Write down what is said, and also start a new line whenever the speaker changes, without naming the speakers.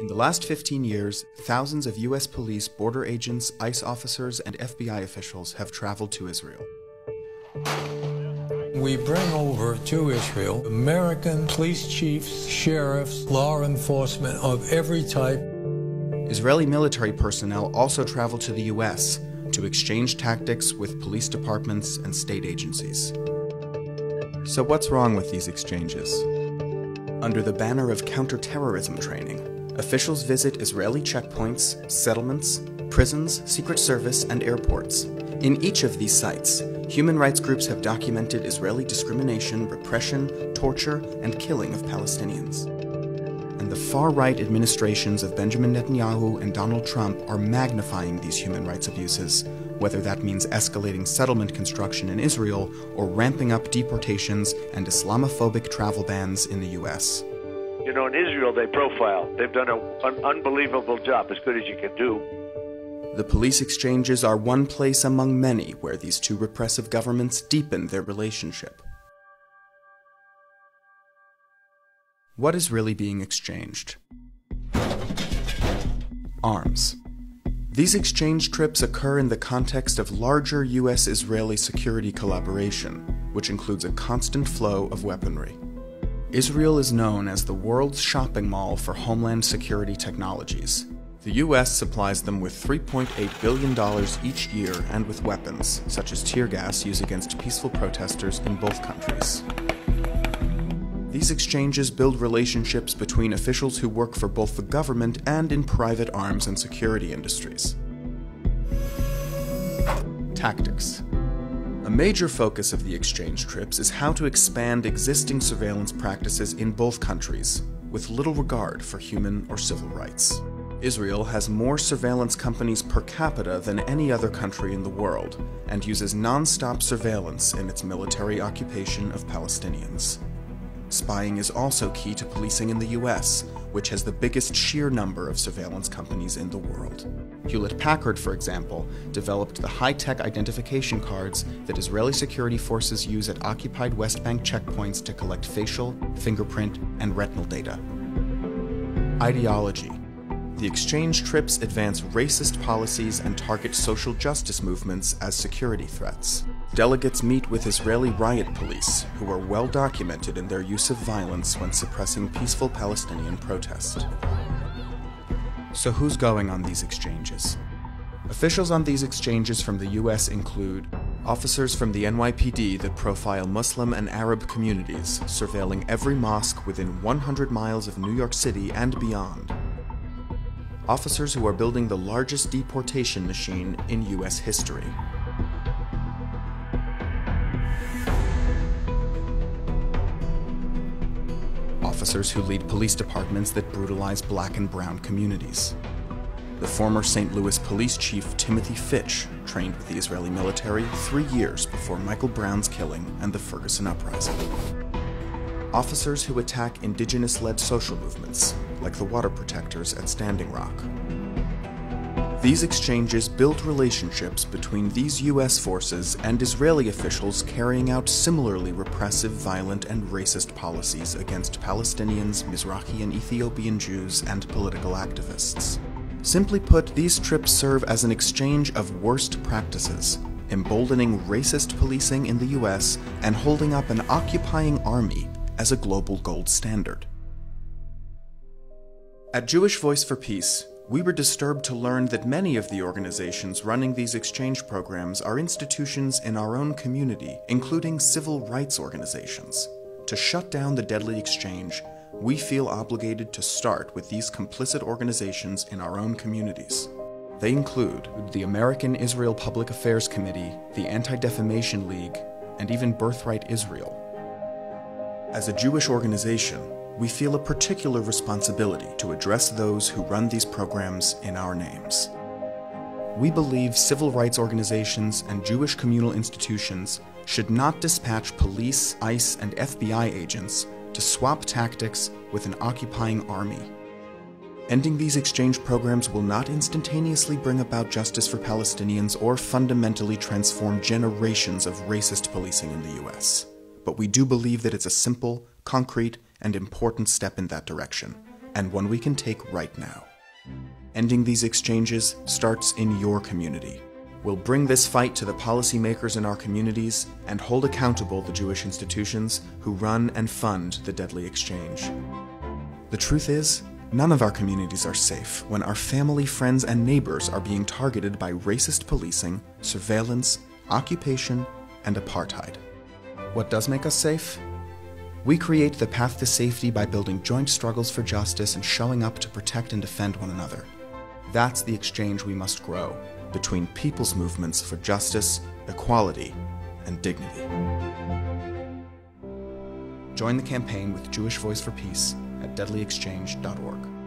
In the last 15 years, thousands of US police, border agents, ICE officers, and FBI officials have traveled to Israel.
We bring over to Israel American police chiefs, sheriffs, law enforcement of every type.
Israeli military personnel also travel to the US to exchange tactics with police departments and state agencies. So, what's wrong with these exchanges? Under the banner of counterterrorism training, officials visit Israeli checkpoints, settlements, prisons, Secret Service, and airports. In each of these sites, human rights groups have documented Israeli discrimination, repression, torture, and killing of Palestinians. And the far right administrations of Benjamin Netanyahu and Donald Trump are magnifying these human rights abuses, whether that means escalating settlement construction in Israel or ramping up deportations and Islamophobic travel bans in the US.
Know, in Israel, they profile. They've done an unbelievable job, as good as you can do.
The police exchanges are one place among many where these two repressive governments deepen their relationship. What is really being exchanged? Arms. These exchange trips occur in the context of larger US Israeli security collaboration, which includes a constant flow of weaponry. Israel is known as the world's shopping mall for homeland security technologies. The US supplies them with $3.8 billion each year and with weapons, such as tear gas used against peaceful protesters in both countries. These exchanges build relationships between officials who work for both the government and in private arms and security industries. Tactics. A major focus of the exchange trips is how to expand existing surveillance practices in both countries, with little regard for human or civil rights. Israel has more surveillance companies per capita than any other country in the world, and uses non stop surveillance in its military occupation of Palestinians. Spying is also key to policing in the US, which has the biggest sheer number of surveillance companies in the world. Hewlett Packard, for example, developed the high tech identification cards that Israeli security forces use at occupied West Bank checkpoints to collect facial, fingerprint, and retinal data. Ideology the exchange trips advance racist policies and target social justice movements as security threats. Delegates meet with Israeli riot police, who are well documented in their use of violence when suppressing peaceful Palestinian protest. So, who's going on these exchanges? Officials on these exchanges from the US include officers from the NYPD that profile Muslim and Arab communities, surveilling every mosque within 100 miles of New York City and beyond officers who are building the largest deportation machine in U.S. history. Officers who lead police departments that brutalize black and brown communities. The former St. Louis police chief Timothy Fitch trained with the Israeli military three years before Michael Brown's killing and the Ferguson uprising officers who attack indigenous led social movements, like the Water Protectors at Standing Rock. These exchanges build relationships between these U.S. forces and Israeli officials carrying out similarly repressive, violent, and racist policies against Palestinians, Mizrahi and Ethiopian Jews, and political activists. Simply put, these trips serve as an exchange of worst practices, emboldening racist policing in the US and holding up an occupying army as a global gold standard. At Jewish Voice for Peace, we were disturbed to learn that many of the organizations running these exchange programs are institutions in our own community, including civil rights organizations. To shut down the deadly exchange, we feel obligated to start with these complicit organizations in our own communities. They include the American Israel Public Affairs Committee, the Anti Defamation League, and even Birthright Israel. As a Jewish organization, we feel a particular responsibility to address those who run these programs in our names. We believe civil rights organizations and Jewish communal institutions should not dispatch police, ICE, and FBI agents to swap tactics with an occupying army. Ending these exchange programs will not instantaneously bring about justice for Palestinians or fundamentally transform generations of racist policing in the US but we do believe that it's a simple, concrete, and important step in that direction, and one we can take right now. Ending these exchanges starts in your community. We'll bring this fight to the policymakers in our communities and hold accountable the Jewish institutions who run and fund the deadly exchange. The truth is, none of our communities are safe when our family, friends, and neighbors are being targeted by racist policing, surveillance, occupation, and apartheid. What does make us safe? We create the path to safety by building joint struggles for justice and showing up to protect and defend one another. That's the exchange we must grow between people's movements for justice, equality, and dignity. Join the campaign with Jewish Voice for Peace at deadlyexchange.org.